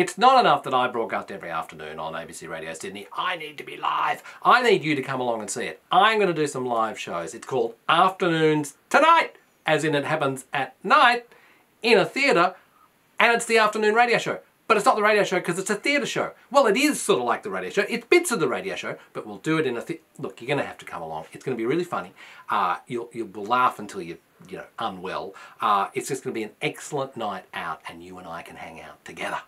It's not enough that I broadcast every afternoon on ABC Radio Sydney. I need to be live. I need you to come along and see it. I'm going to do some live shows. It's called Afternoons Tonight, as in it happens at night in a theatre, and it's the afternoon radio show. But it's not the radio show because it's a theatre show. Well, it is sort of like the radio show. It's bits of the radio show, but we'll do it in a the- Look, you're going to have to come along. It's going to be really funny. Uh, you'll, you'll laugh until you're you know, unwell. Uh, it's just going to be an excellent night out and you and I can hang out together.